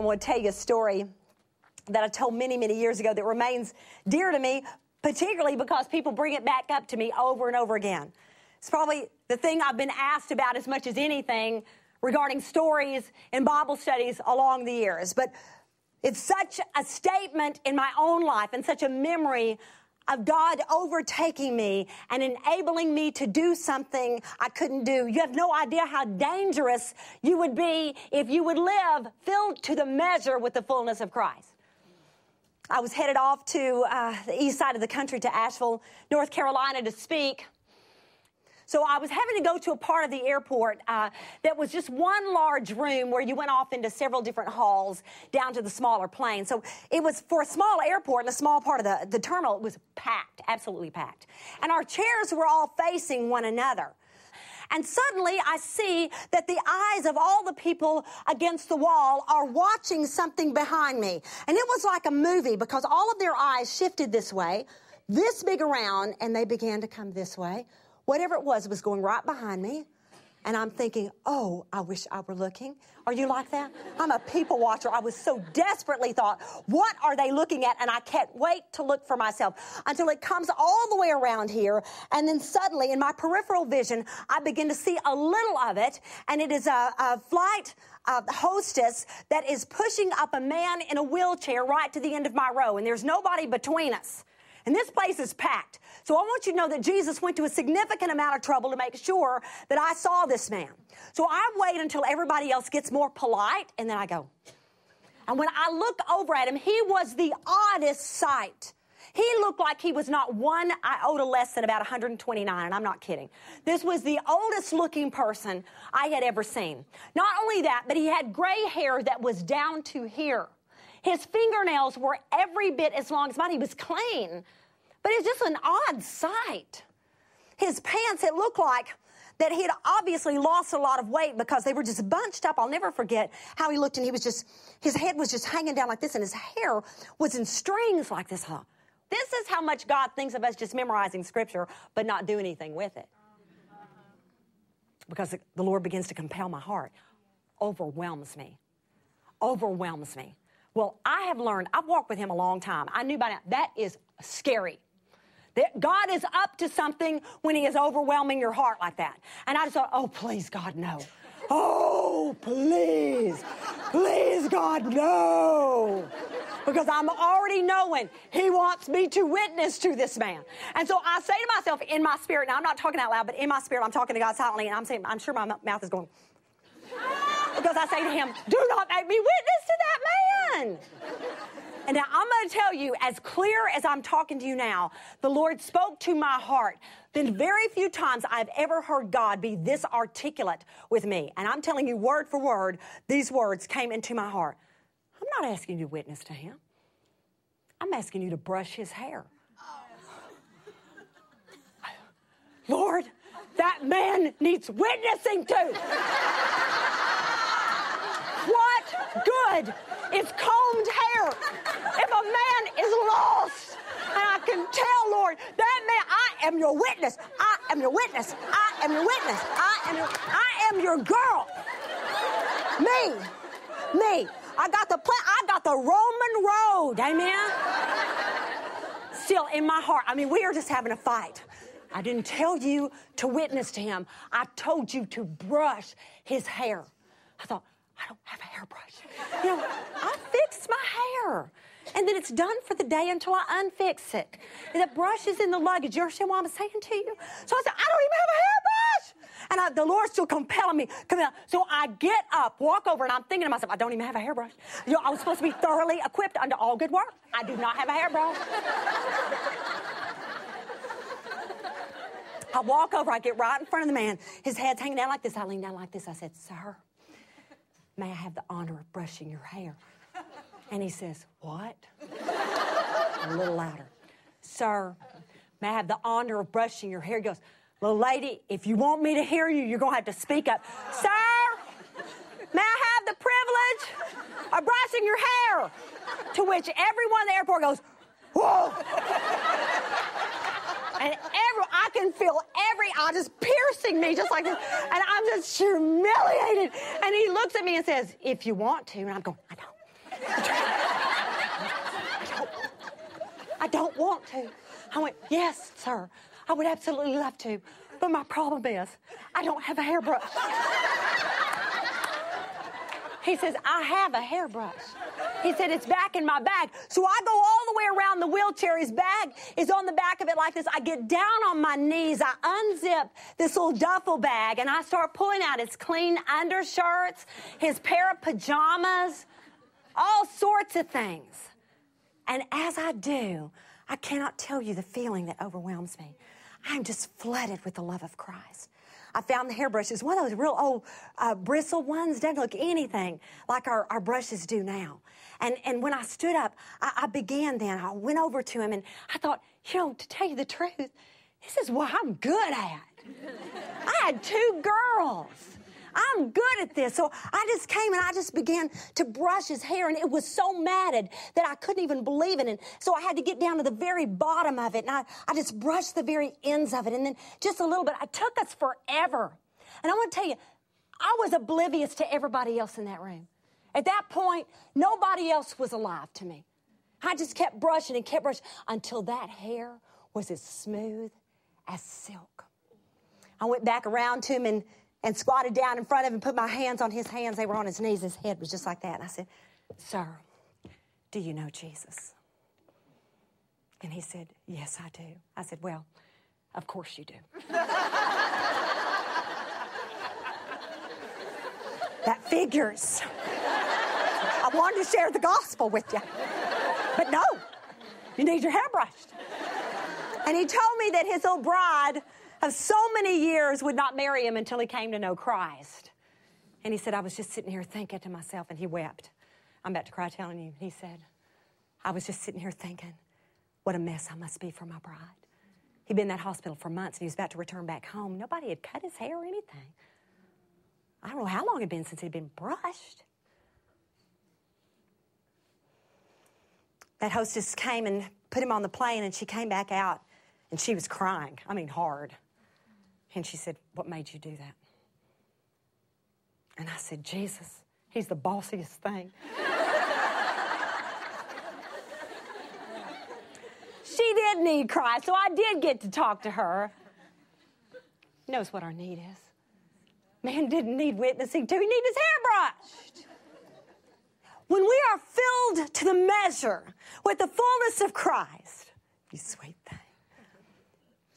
I want to tell you a story that I told many, many years ago that remains dear to me, particularly because people bring it back up to me over and over again. It's probably the thing I've been asked about as much as anything regarding stories and Bible studies along the years. But it's such a statement in my own life and such a memory of God overtaking me and enabling me to do something I couldn't do. You have no idea how dangerous you would be if you would live filled to the measure with the fullness of Christ. I was headed off to uh, the east side of the country to Asheville, North Carolina to speak. So I was having to go to a part of the airport uh, that was just one large room where you went off into several different halls down to the smaller plane. So it was for a small airport and a small part of the, the terminal, it was packed, absolutely packed. And our chairs were all facing one another. And suddenly I see that the eyes of all the people against the wall are watching something behind me. And it was like a movie because all of their eyes shifted this way, this big around, and they began to come this way whatever it was it was going right behind me. And I'm thinking, oh, I wish I were looking. Are you like that? I'm a people watcher. I was so desperately thought, what are they looking at? And I can't wait to look for myself until it comes all the way around here. And then suddenly, in my peripheral vision, I begin to see a little of it. And it is a, a flight uh, hostess that is pushing up a man in a wheelchair right to the end of my row. And there's nobody between us. And this place is packed. So I want you to know that Jesus went to a significant amount of trouble to make sure that I saw this man. So I wait until everybody else gets more polite and then I go. And when I look over at him, he was the oddest sight. He looked like he was not one iota less than about 129, and I'm not kidding. This was the oldest looking person I had ever seen. Not only that, but he had gray hair that was down to here. His fingernails were every bit as long as mine. He was clean, but it's just an odd sight. His pants, it looked like that he had obviously lost a lot of weight because they were just bunched up. I'll never forget how he looked, and he was just, his head was just hanging down like this, and his hair was in strings like this. Huh? This is how much God thinks of us just memorizing scripture, but not do anything with it. Because the Lord begins to compel my heart, overwhelms me, overwhelms me. Well, I have learned, I've walked with him a long time. I knew by now that is scary. That God is up to something when he is overwhelming your heart like that. And I just thought, oh, please, God, no. Oh, please, please, God, no. Because I'm already knowing he wants me to witness to this man. And so I say to myself in my spirit, now I'm not talking out loud, but in my spirit, I'm talking to God silently, and I'm saying, I'm sure my mouth is going, because I say to him, Do not make me witness to that man. And now I'm going to tell you, as clear as I'm talking to you now, the Lord spoke to my heart. Then very few times I've ever heard God be this articulate with me. And I'm telling you, word for word, these words came into my heart. I'm not asking you to witness to him. I'm asking you to brush his hair. Lord, that man needs witnessing to. What good is combed hair if a man is lost? And I can tell, Lord, that man, I am your witness. I am your witness. I am your witness. I am your, I am your girl. Me. Me. I got the plan. I got the Roman road. Amen. Still in my heart. I mean, we are just having a fight. I didn't tell you to witness to him. I told you to brush his hair. I thought, I don't have a hairbrush. You know, I fix my hair. And then it's done for the day until I unfix it. And the brush is in the luggage. You understand what I'm saying to you? So I said, I don't even have a hairbrush. And I, the Lord's still compelling me. Come out. So I get up, walk over, and I'm thinking to myself, I don't even have a hairbrush. You know, I was supposed to be thoroughly equipped under all good work. I do not have a hairbrush. I walk over, I get right in front of the man. His head's hanging down like this. I lean down like this. I said, Sir, may I have the honor of brushing your hair? And he says, What? A little louder. Sir, may I have the honor of brushing your hair? He goes, Little lady, if you want me to hear you, you're going to have to speak up. Sir, may I have the privilege of brushing your hair? To which everyone in the airport goes, Whoa! And every, I can feel every eye just piercing me just like this. And I'm just humiliated. And he looks at me and says, if you want to. And I'm going, I don't. I don't, I don't want to. I went, yes, sir. I would absolutely love to. But my problem is, I don't have a hairbrush. He says, I have a hairbrush. He said, It's back in my bag. So I go all the way around the wheelchair. His bag is on the back of it like this. I get down on my knees. I unzip this little duffel bag and I start pulling out his clean undershirts, his pair of pajamas, all sorts of things. And as I do, I cannot tell you the feeling that overwhelms me. I'm just flooded with the love of Christ. I found the hairbrushes, one of those real old uh, bristle ones, doesn't look anything like our, our brushes do now. And, and when I stood up, I, I began then, I went over to him and I thought, you know, to tell you the truth, this is what I'm good at. I had two girls. I'm good at this. So I just came and I just began to brush his hair, and it was so matted that I couldn't even believe it. And so I had to get down to the very bottom of it, and I, I just brushed the very ends of it, and then just a little bit. It took us forever. And I want to tell you, I was oblivious to everybody else in that room. At that point, nobody else was alive to me. I just kept brushing and kept brushing until that hair was as smooth as silk. I went back around to him and and squatted down in front of him, put my hands on his hands. They were on his knees. His head was just like that. And I said, Sir, do you know Jesus? And he said, Yes, I do. I said, Well, of course you do. that figures. I wanted to share the gospel with you. But no, you need your hair brushed. And he told me that his old bride of so many years would not marry him until he came to know Christ. And he said, I was just sitting here thinking to myself, and he wept. I'm about to cry telling you. He said, I was just sitting here thinking, what a mess I must be for my bride. He'd been in that hospital for months and he was about to return back home. Nobody had cut his hair or anything. I don't know how long it had been since he'd been brushed. That hostess came and put him on the plane, and she came back out and she was crying. I mean, hard. And she said, What made you do that? And I said, Jesus, he's the bossiest thing. she did need Christ, so I did get to talk to her. He knows what our need is. Man didn't need witnessing to, he needed his hair brushed. When we are filled to the measure with the fullness of Christ, you sweet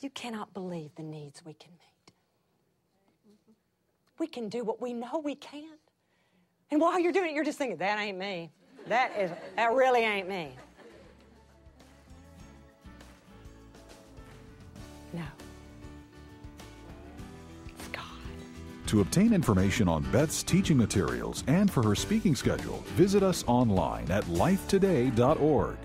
you cannot believe the needs we can meet we can do what we know we can. And while you're doing it, you're just thinking, that ain't me. That is that really ain't me. No. It's God. To obtain information on Beth's teaching materials and for her speaking schedule, visit us online at lifetoday.org.